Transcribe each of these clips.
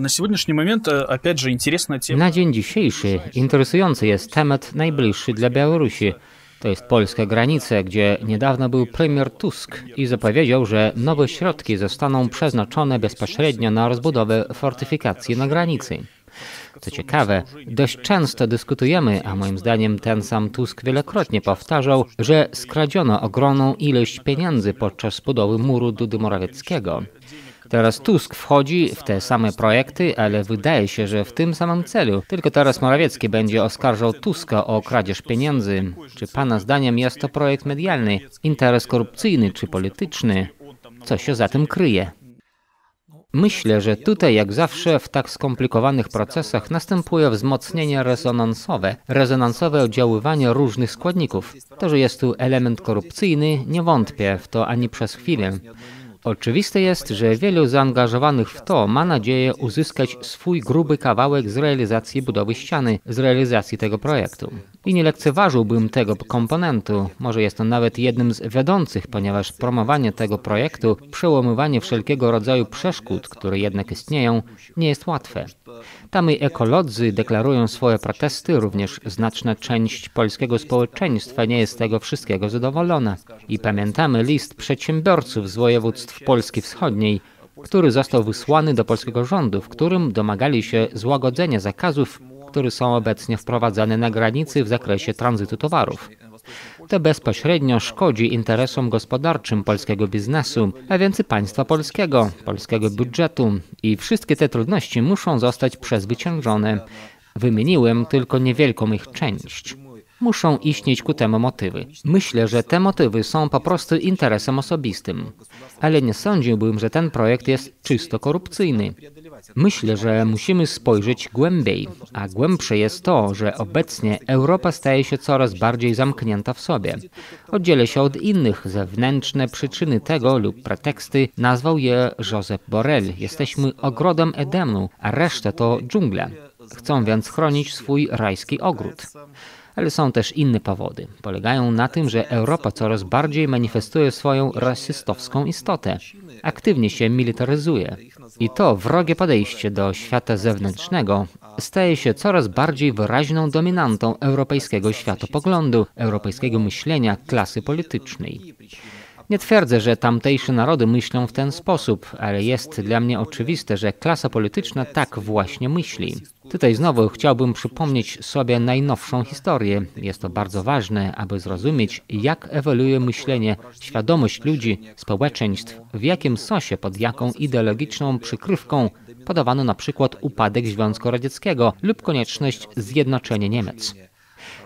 Na сегодняшний момент, э, опять же, интересная тема. Na dzień dzisiejszy interesujący jest temat najbliższy dla Białorusi. To jest polska granica, gdzie niedawno był premier Tusk i zapowiedział, że nowe środki zostaną przeznaczone bezpośrednio na rozbudowę fortyfikacji na granicy. Co ciekawe, dość często dyskutujemy, a moim zdaniem ten sam Tusk wielokrotnie powtarzał, że skradziono ogromną ilość pieniędzy podczas budowy muru Dudy Morawieckiego. Teraz Tusk wchodzi w te same projekty, ale wydaje się, że w tym samym celu. Tylko teraz Morawiecki będzie oskarżał Tuska o kradzież pieniędzy. Czy pana zdaniem jest to projekt medialny, interes korupcyjny czy polityczny? Co się za tym kryje? Myślę, że tutaj, jak zawsze, w tak skomplikowanych procesach następuje wzmocnienie rezonansowe, rezonansowe oddziaływanie różnych składników. To, że jest tu element korupcyjny, nie wątpię w to ani przez chwilę. Oczywiste jest, że wielu zaangażowanych w to ma nadzieję uzyskać swój gruby kawałek z realizacji budowy ściany, z realizacji tego projektu. I nie lekceważyłbym tego komponentu. Może jest on nawet jednym z wiodących, ponieważ promowanie tego projektu, przełamywanie wszelkiego rodzaju przeszkód, które jednak istnieją, nie jest łatwe. Tam i ekolodzy deklarują swoje protesty, również znaczna część polskiego społeczeństwa nie jest z tego wszystkiego zadowolona. I pamiętamy list przedsiębiorców z województw Polski Wschodniej, który został wysłany do polskiego rządu, w którym domagali się złagodzenia zakazów, które są obecnie wprowadzane na granicy w zakresie tranzytu towarów. To bezpośrednio szkodzi interesom gospodarczym polskiego biznesu, a więc państwa polskiego, polskiego budżetu i wszystkie te trudności muszą zostać przezwyciężone. Wymieniłem tylko niewielką ich część. Muszą istnieć ku temu motywy. Myślę, że te motywy są po prostu interesem osobistym, ale nie sądziłbym, że ten projekt jest czysto korupcyjny. Myślę, że musimy spojrzeć głębiej, a głębsze jest to, że obecnie Europa staje się coraz bardziej zamknięta w sobie. Oddziela się od innych. Zewnętrzne przyczyny tego lub preteksty nazwał je Josep Borrell. Jesteśmy ogrodem Edenu, a reszta to dżungla. Chcą więc chronić swój rajski ogród. Ale są też inne powody. Polegają na tym, że Europa coraz bardziej manifestuje swoją rasystowską istotę. Aktywnie się militaryzuje. I to wrogie podejście do świata zewnętrznego staje się coraz bardziej wyraźną dominantą europejskiego światopoglądu, europejskiego myślenia klasy politycznej. Nie twierdzę, że tamtejsze narody myślą w ten sposób, ale jest dla mnie oczywiste, że klasa polityczna tak właśnie myśli. Tutaj znowu chciałbym przypomnieć sobie najnowszą historię. Jest to bardzo ważne, aby zrozumieć, jak ewoluuje myślenie, świadomość ludzi, społeczeństw, w jakim sosie, pod jaką ideologiczną przykrywką podawano na przykład upadek Związku Radzieckiego lub konieczność zjednoczenia Niemiec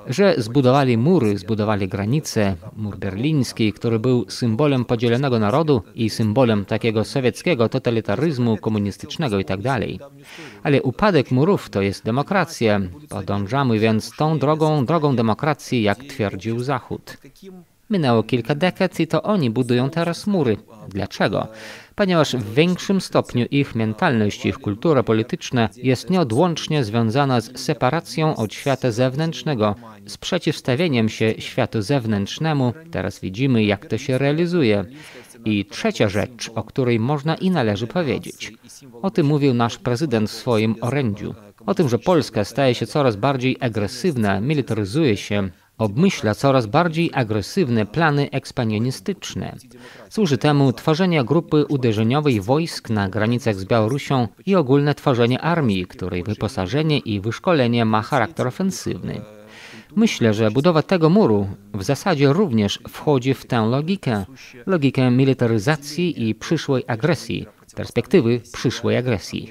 że zbudowali mury, zbudowali granice, mur berliński, który był symbolem podzielonego narodu i symbolem takiego sowieckiego totalitaryzmu komunistycznego itd. Tak Ale upadek murów to jest demokracja. Podążamy więc tą drogą, drogą demokracji, jak twierdził Zachód. Minęło kilka dekad i to oni budują teraz mury. Dlaczego? Ponieważ w większym stopniu ich mentalność, ich kultura polityczna jest nieodłącznie związana z separacją od świata zewnętrznego, z przeciwstawieniem się światu zewnętrznemu. Teraz widzimy, jak to się realizuje. I trzecia rzecz, o której można i należy powiedzieć. O tym mówił nasz prezydent w swoim orędziu. O tym, że Polska staje się coraz bardziej agresywna, militaryzuje się, obmyśla coraz bardziej agresywne plany ekspanionistyczne. Służy temu tworzenie grupy uderzeniowej wojsk na granicach z Białorusią i ogólne tworzenie armii, której wyposażenie i wyszkolenie ma charakter ofensywny. Myślę, że budowa tego muru w zasadzie również wchodzi w tę logikę, logikę militaryzacji i przyszłej agresji, perspektywy przyszłej agresji.